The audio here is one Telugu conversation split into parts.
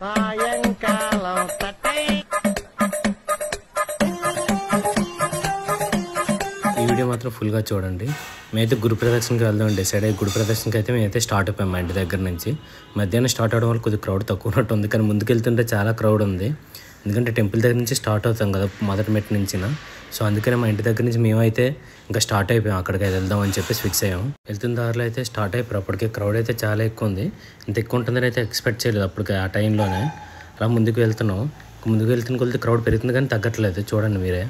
సాయంకాలం ఈ వీడియో మాత్రం ఫుల్గా చూడండి. మేమైతే గురు ప్రదర్శనకి వెళ్దాం డిసైడ్ అయ్యి గురు ప్రదర్శనకి అయితే మేమైతే స్టార్ట్ అయిపోయాం మా ఇంటి దగ్గర నుంచి. మధ్యాహ్నం స్టార్ట్ అవడం వల్ల కొద్దిగా క్రౌడ్ తక్కువ ఉన్నట్టు ఉంది. కానీ ముందుకు వెళ్తుంటే చాలా క్రౌడ్ ఉంది. ఎందుకంటే టెంపుల్ దగ్గర నుంచి స్టార్ట్ అవుతాం కదా మొదటి మెట్టు నుంచిన. సో అందుకనే మా ఇంటి దగ్గర నుంచి మేమైతే ఇంకా స్టార్ట్ అయిపోయాం. అక్కడికి అయితే వెళ్దాం అని చెప్పేసి ఫిక్స్ అయ్యాం. వెళ్తున్న దారిలో అయితే స్టార్ట్ అయిపోయారు. అప్పటికే క్రౌడ్ అయితే చాలా ఎక్కువ ఉంది. ఇంత ఎక్కువ ఉంటుందని అయితే ఎక్స్పెక్ట్ చేయలేదు అప్పటికి ఆ టైంలోనే అలా ముందుకు వెళ్తున్నాం. ముందుకు వెళ్తున్న కొలితే క్రౌడ్ పెరుగుతుంది కానీ తగ్గట్లేదు. చూడండి మీరే.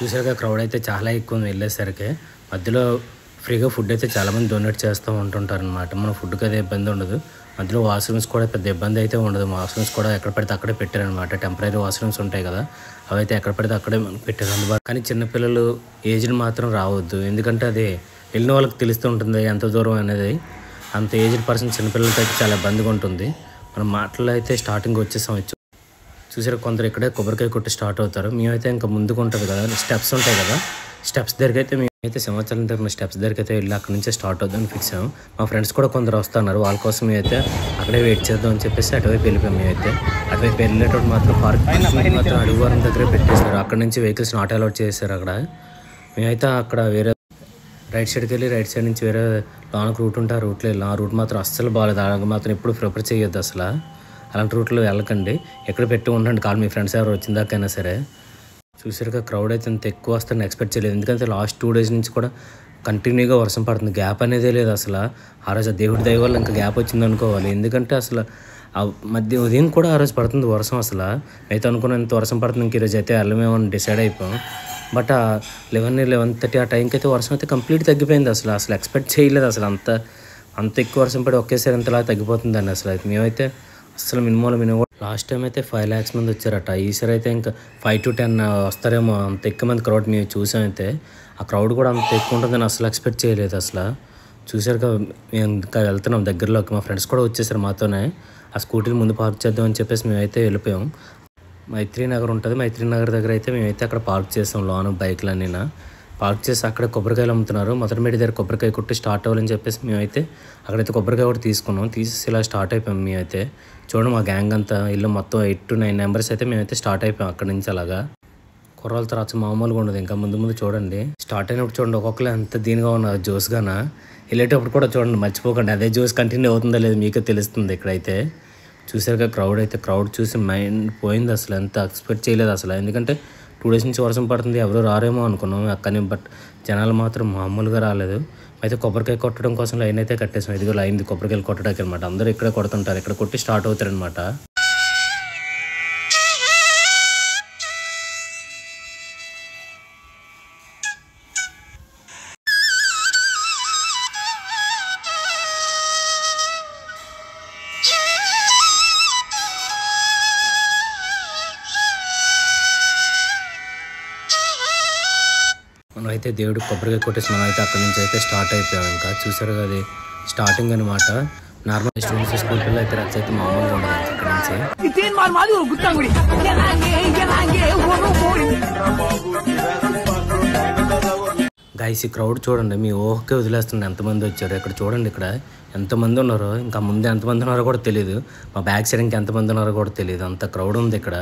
చూసాక క్రౌడ్ అయితే చాలా ఎక్కువ వెళ్ళేసరికి. మధ్యలో ఫ్రీగా ఫుడ్ అయితే చాలా మంది డొనేట్ చేస్తూ ఉంటుంటారు అనమాట మన ఫుడ్కి అయితే ఇబ్బంది ఉండదు. మధ్యలో వాష్రూమ్స్ కూడా పెద్ద ఇబ్బంది అయితే ఉండదు. వాష్రూమ్స్ కూడా ఎక్కడ పడితే అక్కడే పెట్టారనమాట టెంపరీ వాష్రూమ్స్ ఉంటాయి కదా. అవైతే ఎక్కడ పడితే అక్కడే పెట్టారు. అందుబాటు కానీ చిన్నపిల్లలు ఏజ్డ్ మాత్రం రావద్దు. ఎందుకంటే అది వెళ్ళిన వాళ్ళకి తెలుస్తూ ఉంటుంది ఎంత దూరం అనేది. అంత ఏజ్డ్ పర్సన్ చిన్నపిల్లలతో అయితే చాలా ఇబ్బందిగా ఉంటుంది. మనం మాటల్లో అయితే స్టార్టింగ్ వచ్చేసాం. వచ్చు చూసారు కొందరు ఇక్కడే కొబ్బరికాయ కొట్టి స్టార్ట్ అవుతారు. మేమైతే ఇంకా ముందుకు ఉంటుంది కదా స్టెప్స్ ఉంటాయి కదా. స్టెప్స్ దగ్గరికి అయితే మేమైతే సింహాచలం దగ్గర స్టెప్స్ దగ్గరికి అయితే వెళ్ళి అక్కడ నుంచే స్టార్ట్ అవుదాం ఫిక్స్ అయ్యాం. మా ఫ్రెండ్స్ కూడా కొందరు వస్తున్నారు వాళ్ళ కోసం మేమైతే అక్కడే వెయిట్ చేద్దాం అని చెప్పేసి అటువైపు వెళ్ళిపోయాం మేమైతే. అటువైపు వెళ్ళేటప్పుడు మాత్రం పార్క్ మాత్రం అడుగువారం దగ్గరే పెట్టేశారు. అక్కడ నుంచి వెహికల్స్ నాట్ అలౌట్ చేశారు అక్కడ. మేమైతే అక్కడ వేరే రైట్ సైడ్కి వెళ్ళి రైట్ సైడ్ నుంచి వేరే లాంగ్ రూట్ ఉంటే ఆ రూట్లో వెళ్ళాం. ఆ రూట్ మాత్రం అస్సలు బాగాలేదు మాత్రం ఎప్పుడు ప్రిఫర్ చేయొద్దు అసలు. అలాంటి రూట్లో వెళ్ళకండి. ఎక్కడ పెట్టి ఉండండి. కాల్ మీ ఫ్రెండ్స్ ఎవరు వచ్చిందాకైనా సరే. చూసారుగా క్రౌడ్ అయితే ఇంత ఎక్కువ వస్తుందని ఎక్స్పెక్ట్ చేయలేదు. ఎందుకంటే లాస్ట్ టూ డేస్ నుంచి కూడా కంటిన్యూగా వర్షం పడుతుంది. గ్యాప్ అనేదే లేదు అసలు. ఆ రోజు దేవుడి దయ వల్ల ఇంకా గ్యాప్ వచ్చింది అనుకోవాలి. ఎందుకంటే అసలు ఆ మధ్య ఉదయం కూడా ఆ రోజు పడుతుంది వర్షం అసలు. అయితే అనుకున్నంత వర్షం పడుతుంది. ఇంక ఈరోజు అయితే వెళ్ళమేమని డిసైడ్ అయిపోయాం. బట్ ఆ లెవెన్ లెవెన్ థర్టీ ఆ టైంకి అయితే వర్షం అయితే కంప్లీట్ తగ్గిపోయింది అసలు. అసలు ఎక్స్పెక్ట్ చేయలేదు అసలు. అంత అంత ఎక్కువ వర్షం పడి ఒకేసారి అంతలా తగ్గిపోతుందండి అసలు. అయితే మేమైతే అసలు మినిమం మినిమం. లాస్ట్ టైం అయితే ఫైవ్ ల్యాక్స్ మంది వచ్చారట. ఈసారి అయితే ఇంకా ఫైవ్ టు టెన్ వస్తారేమో అంత ఎక్కువ మంది క్రౌడ్ మేము చూసామైతే ఆ క్రౌడ్ కూడా అంత ఎక్కువ ఉంటుందని అసలు ఎక్స్పెక్ట్ చేయలేదు అసలు. చూసారు మేము ఇంకా వెళ్తున్నాం దగ్గరలోకి. మా ఫ్రెండ్స్ కూడా వచ్చేసారు మాతోనే. ఆ స్కూటీని ముందు పార్క్ చేద్దాం అని చెప్పేసి మేమైతే వెళ్ళిపోయాం. మైత్రి నగర్ ఉంటుంది. మైత్రి నగర్ దగ్గర అయితే మేమైతే అక్కడ పార్క్ చేసాం లోన బైక్లన్నీ పార్క్ చేసి అక్కడ కొబ్బరికాయలు అమ్ముతున్నారు. మొదటిమేడి దగ్గర కొబ్బరికాయ కొట్టి స్టార్ట్ అవ్వాలని చెప్పేసి మేమైతే అక్కడైతే కొబ్బరికాయ కూడా తీసుకున్నాం. తీసేసి ఇలా స్టార్ట్ అయిపోయాం మేమైతే. చూడండి మా గ్యాంగ్ అంతా ఇల్లు మొత్తం ఎయిట్ టు నైన్ మెంబర్స్ అయితే మేమైతే స్టార్ట్ అయిపోయాం అక్కడి నుంచి అలాగా. కుర్రాల తర్వాత మామూలుగా ఉండదు ఇంకా ముందు ముందు చూడండి. స్టార్ట్ అయినప్పుడు చూడండి ఒక్కొక్కరు ఎంత దీనిగా ఉన్నారు జోస్గాన వెళ్ళేటప్పుడు కూడా చూడండి మర్చిపోకండి. అదే జోస్ కంటిన్యూ అవుతుందో లేదో మీకే తెలుస్తుంది ఇక్కడైతే. చూసారుగా క్రౌడ్ అయితే క్రౌడ్ చూసి మైండ్ పోయింది అసలు ఎంత ఎక్స్పెక్ట్ చేయలేదు అసలు. ఎందుకంటే టూ డేస్ నుంచి వర్షం పడుతుంది ఎవరు రారేమో అనుకున్నాం. కానీ బట్ జనాలు మాత్రం మామూలుగా రాలేదు. అయితే కొబ్బరికాయ కొట్టడం కోసం లైన్ అయితే కట్టేసాం. ఇదిగో లైన్ కొబ్బరికాయలు కొట్టడానికి అనమాట అందరూ ఇక్కడే కొడుతుంటారు. ఇక్కడ కొట్టి స్టార్ట్ అవుతారనమాట మనం అయితే దేవుడు కొబ్బరికాయ కొట్టేసి మనం అయితే అక్కడి నుంచి అయితే స్టార్ట్ అయిపోయాం ఇంకా. చూసారు కదా స్టార్టింగ్ అనమాట నార్మల్ స్టూడెంట్స్ స్కూల్ పిల్లలు అయితే రచ్చ అయితే మామూలుగా ఉండదు ఇక్కడ నుంచి. గైస్ ఈ క్రౌడ్ చూడండి మీ ఊహకే వదిలేస్తుంది ఎంతమంది వచ్చారు. ఇక్కడ చూడండి ఇక్కడ ఎంతమంది ఉన్నారో ఇంకా ముందు ఎంతమంది ఉన్నారో కూడా తెలియదు మా బ్యాక్ సైడ్ ఇంకా ఎంతమంది ఉన్నారో కూడా తెలియదు అంత క్రౌడ్ ఉంది ఇక్కడ.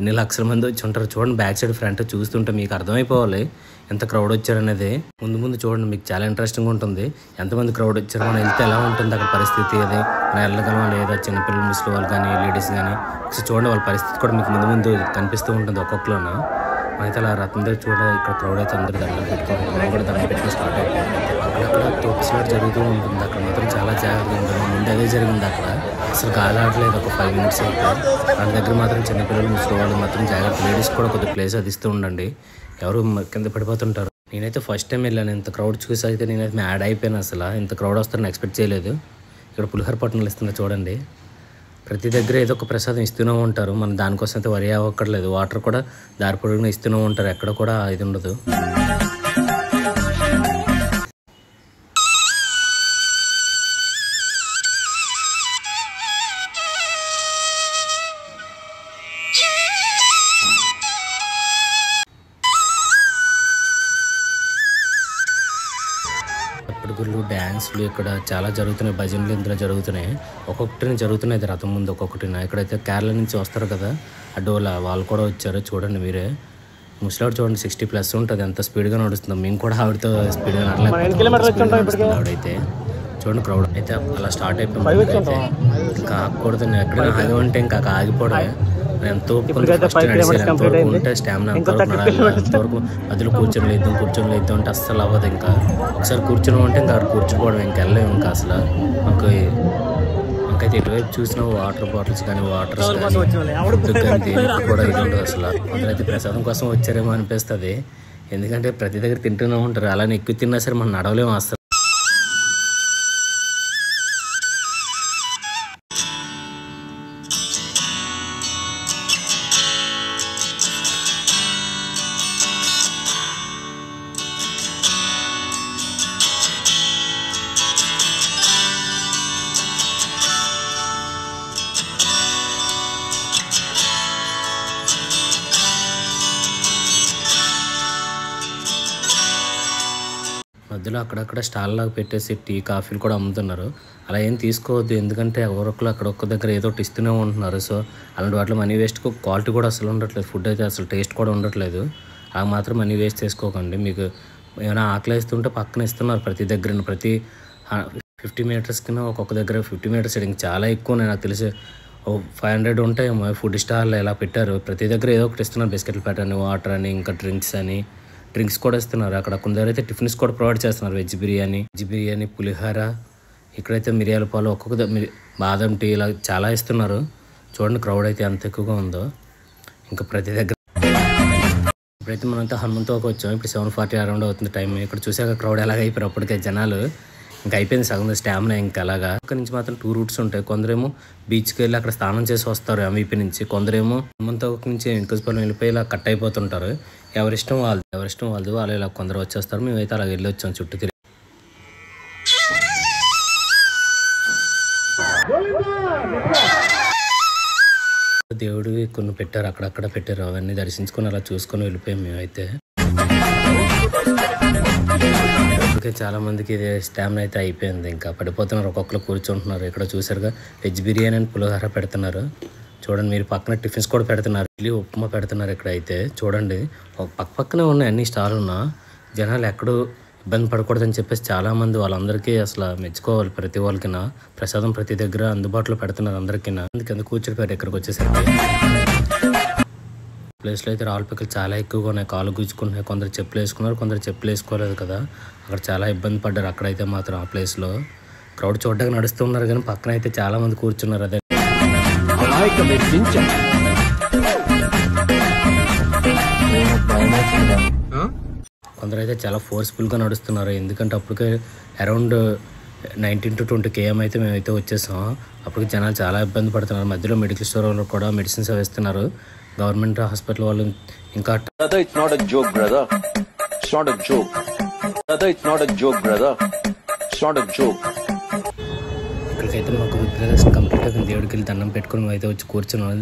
ఎన్ని లక్షల మంది వచ్చి ఉంటారు చూడండి బ్యాక్ సైడ్ ఫ్రంట్ చూస్తుంటే మీకు అర్థమైపోవాలి. ఎంత క్రౌడ్ వచ్చారనేది. ముందు ముందు చూడండి మీకు చాలా ఇంట్రెస్టింగ్ ఉంటుంది. ఎంతమంది క్రౌడ్ వచ్చారు మనం వెళ్తే ఎలా ఉంటుంది అక్కడ పరిస్థితి అది మనం వెళ్ళగలమా లేదా చిన్నపిల్లలు ముసలి వాళ్ళు కానీ లేడీస్ కానీ. ఒకసారి చూడండి వాళ్ళ పరిస్థితి కూడా మీకు ముందు ముందు కనిపిస్తూ ఉంటుంది ఒక్కొక్కలోనూ. అయితే అలా రత్న దగ్గర చూడ ఇక్కడ క్రౌడ్ అయితే అందరూ దండం పెట్టుకోవాలి మనం కూడా దండం పెట్టిన స్టార్ట్ అయిపోయింది అక్కడ తోపుస్లాట్ జరుగుతూ ఉంటుంది. అక్కడ మాత్రం చాలా జాగ్రత్తగా ఉంటుంది ముందు అదే జరిగింది అక్కడ. అసలు గాలి ఆడలేదు ఒక ఫైవ్ మినిట్స్ అయితే. వాళ్ళ దగ్గర మాత్రం చిన్నపిల్లలు ముసలి వాళ్ళు మాత్రం జాగ్రత్త. లేడీస్ కూడా కొద్దిగా ప్లేస్ అది ఇస్తూ ఉండండి. ఎవరు కింద పడిపోతుంటారు. నేనైతే ఫస్ట్ టైం వెళ్ళాను. ఇంత క్రౌడ్ చూసి అయితే నేనైతే యాడ్ అయిపోయాను అసలు. ఇంత క్రౌడ్ వస్తారని ఎక్స్పెక్ట్ చేయలేదు. ఇక్కడ పులిహోర పట్టణాలు ఇస్తున్నా చూడండి. ప్రతి దగ్గర ఏదో ఒక ప్రసాదం ఇస్తూనే ఉంటారు. మనం దానికోసం అయితే వరి అవ్వక్కర్లేదు. వాటర్ కూడా దారి పొడుగునా ఇస్తూనే ఉంటారు. ఎక్కడ కూడా ఇది ఉండదు. డ్యాన్స్లు ఇక్కడ చాలా జరుగుతున్నాయి. భజనలు ఇందులో జరుగుతున్నాయి. ఒక్కొక్కటిని జరుగుతున్నాయి. రథం ముందు ఒక్కొక్కటిన. ఇక్కడైతే కేరళ నుంచి వస్తారు కదా ఆ డోలా వాళ్ళు కూడా వచ్చారు. చూడండి మీరే. ముసలాడు చూడండి సిక్స్టీ ప్లస్ ఉంటుంది. ఎంత స్పీడ్గా నడుస్తుందో. మేము కూడా ఆవిడతో స్పీడ్గా ఆవిడైతే. చూడండి క్రౌడ్ అయితే అలా స్టార్ట్ అయిపోయింది. ఇంకా ఆగకూడదు. ఎక్కడైనా ఆగి ఉంటే ఇంకా ఆగిపోవడమే. ఎంతో ఉంటే స్టామినా అంతవరకు మధ్యలో కూర్చొని లేదు కూర్చొని లేదు అంటే అస్సలు అవ్వదు ఇంకా. ఒకసారి కూర్చొని ఉంటే ఇంకా అక్కడ కూర్చోపోవడం ఇంకా వెళ్ళలేము ఇంకా అసలు. మాకు మాకైతే ఎటువైపు చూసినా వాటర్ బాటిల్స్ కానీ దేనికి కూడా ఇది ఉండదు అసలు. కొందరైతే ప్రసాదం కోసం వచ్చారేమో అనిపిస్తుంది. ఎందుకంటే ప్రతి దగ్గర తింటూనే ఉంటారు. అలానే ఎక్కువ తిన్నా సరే మనం నడవలేము అసలు. మధ్యలో అక్కడక్కడ స్టాల్ లాగా పెట్టేసి టీ కాఫీలు కూడా అమ్ముతున్నారు. అలా ఏం తీసుకోవద్దు ఎందుకంటే ఎవరొకరు అక్కడ ఒక్క దగ్గర ఏదో ఒకటి ఇస్తూనే ఉంటున్నారు. సో అలాంటి వాటిలో మనీ వేస్ట్కి క్వాలిటీ కూడా అసలు ఉండట్లేదు. ఫుడ్ అయితే అసలు టేస్ట్ కూడా ఉండట్లేదు. అలా మాత్రం మనీ వేస్ట్ చేసుకోకండి. మీకు ఏమైనా ఆకలి వేస్తుంటే పక్కన ఇస్తున్నారు ప్రతి దగ్గర ప్రతి ఫిఫ్టీ మీటర్స్ కింద ఒక్కొక్క దగ్గర ఫిఫ్టీ మీటర్స్ ఇంకా చాలా ఎక్కువ నాకు తెలిసి ఓ ఫైవ్ హండ్రెడ్ ఉంటాయేమో. ఫుడ్ స్టాల్ ఇలా పెట్టారు? ప్రతి దగ్గర ఏదో ఒకటి ఇస్తున్నారు. బిస్కెట్లు పెట్టని వాటర్ అని ఇంకా డ్రింక్స్ అని. డ్రింక్స్ కూడా ఇస్తున్నారు. అక్కడ కొందరు అయితే టిఫిన్స్ కూడా ప్రొవైడ్ చేస్తున్నారు. వెజ్ బిర్యానీ వెజ్ బిర్యానీ పులిహోర ఇక్కడైతే మిరియాల పాలు ఒక్కొక్క బాదం టీ ఇలా చాలా ఇస్తున్నారు. చూడండి క్రౌడ్ అయితే ఎంత ఎక్కువగా ఉందో. ఇంకా ప్రతి దగ్గర ఇప్పుడైతే మనంతా హనుమంతోకి వచ్చాం. ఇప్పుడు సెవెన్ ఫార్టీ అరౌండ్ అవుతుంది టైం. ఇక్కడ చూసాక క్రౌడ్ ఎలాగైపోయారు అప్పటికే జనాలు. ఇంకా అయిపోయింది సగం స్టామినా ఇంకా అలాగా. అక్కడి నుంచి మాత్రం టూ రూట్స్ ఉంటాయి. కొందరేమో బీచ్కి వెళ్ళి అక్కడ స్నానం చేసి వస్తారు ఎంవీపీ నుంచి. కొందరేమో హనుమంతోకి నుంచి వెంకటపల్లి వెళ్ళిపోయి ఇలా కట్ అయిపోతుంటారు. ఎవరిష్టం వాళ్ళు ఎవరిష్టం వాళ్ళు వాళ్ళు ఇలా కొందరు వచ్చేస్తారు. మేమైతే అలా వెళ్ళి వచ్చాం చుట్టూ తిరిగి. దేవుడివి కొన్ని పెట్టారు. అక్కడక్కడ పెట్టారు. అవన్నీ దర్శించుకొని అలా చూసుకొని వెళ్ళిపోయాం మేమైతే. ఇప్పటికే చాలా మందికి ఇది స్టామినా అయితే అయిపోయింది. ఇంకా పడిపోతున్నారు. ఒక్కొక్కరు కూర్చుంటున్నారు. ఇక్కడ చూసారుగా వెజ్ బిర్యానీ అని పులిహోర పెడుతున్నారు. చూడండి మీరు పక్కన టిఫిన్స్ కూడా పెడుతున్నారు. ఇడ్లీ ఉప్మా పెడుతున్నారు ఇక్కడ అయితే చూడండి ఒక పక్క పక్కనే ఉన్నాయి అన్ని స్టాల్ ఉన్నా. జనాలు ఎక్కడ ఇబ్బంది పడకూడదని చెప్పేసి చాలా మంది వాళ్ళందరికీ అసలు మెచ్చుకోవాలి ప్రతి వాళ్ళకి ప్రసాదం ప్రతి దగ్గర అందుబాటులో పెడుతున్నారు అందరికీ అందుకే కూర్చోడిపోయారు ఇక్కడికి వచ్చేసరికి. ప్లేస్లో అయితే రాళ్ళ పిక్కలు చాలా ఎక్కువగా ఉన్నాయి. కాలు గుచ్చుకుంటున్నాయి. కొందరు చెప్పులు వేసుకున్నారు కొందరు చెప్పులు వేసుకోలేదు కదా. అక్కడ చాలా ఇబ్బంది పడ్డారు. అక్కడైతే మాత్రం ఆ ప్లేస్లో క్రౌడ్ చూడడానికి నడుస్తూ ఉన్నారు కానీ పక్కన అయితే చాలా మంది కూర్చున్నారు. అదే కొందరు అయితే చాలా ఫోర్స్ఫుల్గా నడుస్తున్నారు. ఎందుకంటే అప్పటికే around nineteen to twenty KM అయితే మేమైతే వచ్చేసాం. అప్పటికి జనాలు చాలా ఇబ్బంది పడుతున్నారు. మధ్యలో మెడికల్ స్టోర్ వాళ్ళు కూడా మెడిసిన్స్ అవి ఇస్తున్నారు గవర్నమెంట్ హాస్పిటల్ వాళ్ళు ఇంకా a joke, brother. It's not a Brother, it's not a joke, brother. It's not a joke. ఇక్కడికైతే మాకు రుద్రదర్శనం కంప్లీట్ అవుతుంది. దేవుడికి వెళ్ళి దండం పెట్టుకుని మేము అయితే వచ్చి కూర్చున్నాం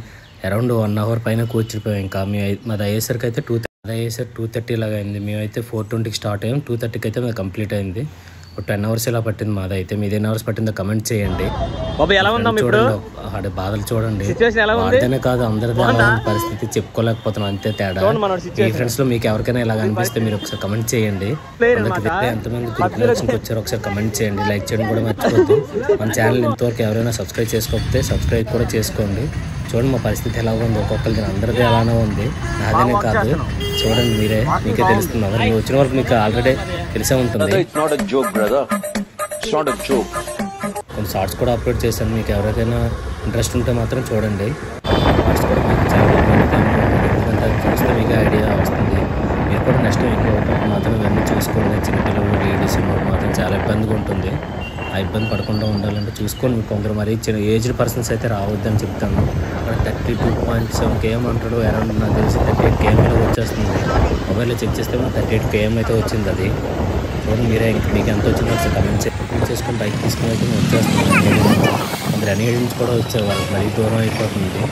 అరౌండ్ వన్ అవర్ పైన కూర్చుడిపోయాం ఇంకా. మీ మాది అయ్యేసరికి అయితే టూ అది అయ్యేసరికి టూ థర్టీ లాగా అయింది. మేమైతే ఫోర్ ట్వంటీకి స్టార్ట్ అయ్యాం. టూ థర్టీకి అయితే మేము కంప్లీట్ అయింది. ఒక టెన్ అవర్స్ ఇలా పట్టింది మాది అయితే. మీది ఎన్ని అవర్స్ పట్టిందో కమెంట్ చేయండి. బాబు ఎలా ఉందాం ఇప్పుడు ఆడ బాధలు చూడండి. సిచ్యువేషన్ ఎలా ఉంది? వాడితేనే కాదు అందరిది పరిస్థితి చెప్పుకోలేకపోతున్నాం అంతే తేడా. మీ ఫ్రెండ్స్లో మీకు ఎవరికైనా ఇలా అనిపిస్తే మీరు ఒకసారి కమెంట్ చేయండి. ఎంతమంది వచ్చారో ఒకసారి కమెంట్ చేయండి. లైక్ చేయడం కూడా మర్చిపోద్దు. మన ఛానల్ ఇంతవరకు ఎవరైనా సబ్స్క్రైబ్ చేసుకోకపోతే సబ్స్క్రైబ్ కూడా చేసుకోండి. చూడండి మా పరిస్థితి ఎలా ఉంది ఒక్కొక్కరిది అందరిది అలానే ఉంది. నాదేనే కాదు. చూడండి మీరే మీకే తెలుస్తుంది. మీరు వచ్చిన వరకు మీకు ఆల్రెడీ తెలిసే ఉంటుంది. కొన్ని షార్ట్స్ కూడా అప్లోడ్ చేశాను. మీకు ఎవరికైనా ఇంట్రెస్ట్ ఉంటే మాత్రం చూడండి. షార్ట్స్ కూడా మీకు చాలా ఇబ్బంది చూస్తే మీకు ఐడియా వస్తుంది. మీరు కూడా నెక్స్ట్ ఎక్కువ మాత్రం ఇవన్నీ చూసుకోండి. చిన్నపిల్లలు లేడీస్ ఉన్నప్పుడు మాత్రం చాలా ఇబ్బందిగా ఉంటుంది. ఆ ఇబ్బంది పడకుండా ఉండాలంటే చూసుకోండి. కొందరు మరీ చిన్న ఏజ్డ్ పర్సన్స్ అయితే రావద్దని చెప్తాను. అక్కడ thirty two point seven KM అంటాడు. అరౌండ్ నాకు తెలిసి థర్టీ ఎయిట్ కేఎంలో వచ్చేస్తుంది. మొబైల్లో చెక్ చేస్తే థర్టీ ఎయిట్ కేఎం అయితే వచ్చింది అది. చూడండి మీరే మీకు ఎంత వచ్చిందో ఒకసారి కమెంట్ చేసి చేసుకొని బైక్ తీసుకుని అయితే మేము వచ్చేస్తున్నాం కొందరు కూడా వచ్చారు వాళ్ళకి మరీ దూరం అయిపోతుంది.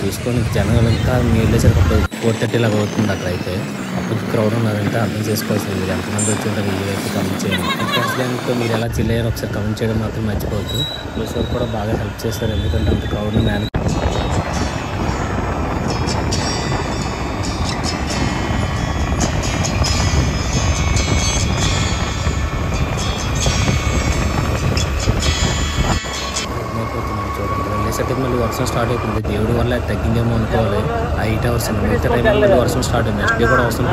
చూసుకొని జనాలు ఇంకా మీరు వెళ్ళేసరికి ఒక ఫోర్ థర్టీ లాగా అవుతుంది అక్కడ అయితే అప్పుడు క్రౌడ్ ఉన్నారంటే అర్థం చేసుకోవాల్సింది మీరు ఎంతమంది వచ్చి ఉంటారు ఈ అయితే కమెంట్ చేయండి. ఫ్రెండ్స్ మీరు ఎలా చిల్లయ్యారో ఒకసారి కమెంట్ చేయడం మాత్రం మర్చిపోవద్దు. ప్లస్ కూడా బాగా హెల్ప్ చేస్తారు. ఎందుకంటే అంత క్రౌడ్ని మేనేజ్ వర్షం స్టార్ట్ అవుతుంది దేవుడి వల్ల తగ్గిందేమో అనుకోవాలి. ఆ ఎయిట్ అవర్స్ మిగతా టైం వర్షం స్టార్ట్ అయింది. నెక్స్ట్ డే కూడా అవసరం